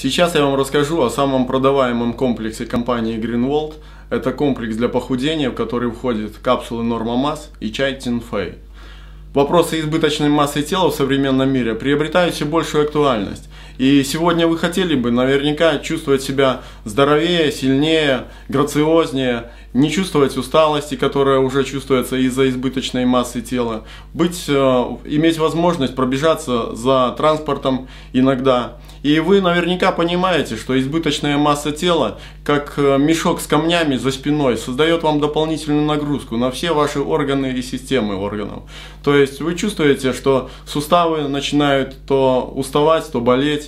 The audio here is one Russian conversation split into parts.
Сейчас я вам расскажу о самом продаваемом комплексе компании Greenwald. Это комплекс для похудения, в который входят капсулы Norma Mass и чай Тинфей. Вопросы избыточной массы тела в современном мире приобретают все большую актуальность. И сегодня вы хотели бы наверняка чувствовать себя здоровее, сильнее, грациознее, не чувствовать усталости, которая уже чувствуется из-за избыточной массы тела, быть, э, иметь возможность пробежаться за транспортом иногда. И вы наверняка понимаете, что избыточная масса тела, как э, мешок с камнями за спиной, создает вам дополнительную нагрузку на все ваши органы и системы органов. То есть вы чувствуете, что суставы начинают то уставать, то болеть,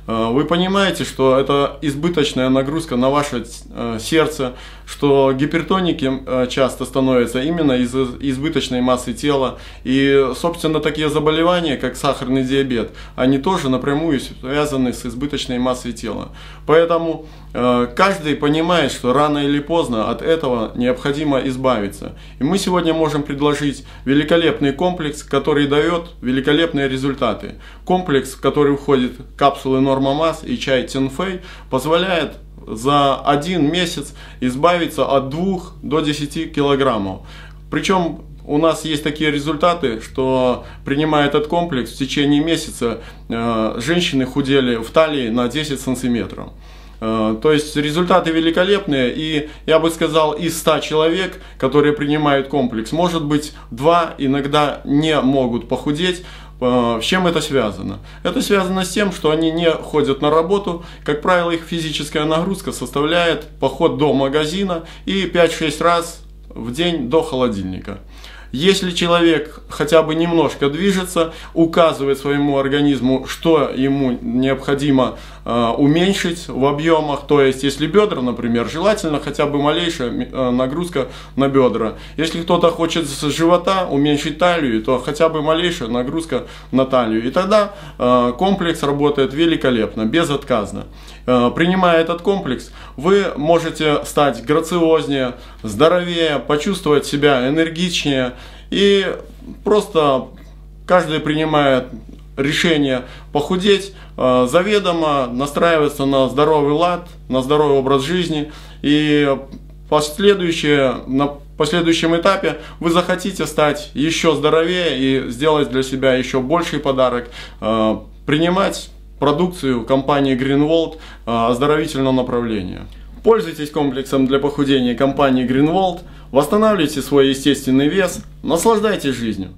вы понимаете, что это избыточная нагрузка на ваше э, сердце, что гипертоники э, часто становятся именно из избыточной массы тела. И, собственно, такие заболевания, как сахарный диабет, они тоже напрямую связаны с избыточной массой тела. Поэтому каждый понимает, что рано или поздно от этого необходимо избавиться. И мы сегодня можем предложить великолепный комплекс, который дает великолепные результаты. Комплекс, в который входит капсулы Нормамаз и чай Тинфей, позволяет за один месяц избавиться от 2 до 10 килограммов. Причем у нас есть такие результаты, что принимая этот комплекс в течение месяца э, женщины худели в талии на 10 сантиметров. Э, то есть результаты великолепные, и я бы сказал, из 100 человек, которые принимают комплекс, может быть, два иногда не могут похудеть, с чем это связано? Это связано с тем, что они не ходят на работу. Как правило, их физическая нагрузка составляет поход до магазина и 5-6 раз в день до холодильника. Если человек хотя бы немножко движется, указывает своему организму, что ему необходимо э, уменьшить в объемах, то есть если бедра, например, желательно хотя бы малейшая э, нагрузка на бедра. Если кто-то хочет с живота уменьшить талию, то хотя бы малейшая нагрузка на талию. И тогда э, комплекс работает великолепно, безотказно. Э, принимая этот комплекс, вы можете стать грациознее, здоровее, почувствовать себя энергичнее и просто каждый принимает решение похудеть, э, заведомо настраиваться на здоровый лад, на здоровый образ жизни. И последующее, на последующем этапе вы захотите стать еще здоровее и сделать для себя еще больший подарок, э, принимать продукцию компании Greenwald а, оздоровительного направления. Пользуйтесь комплексом для похудения компании Greenwald, восстанавливайте свой естественный вес, наслаждайтесь жизнью.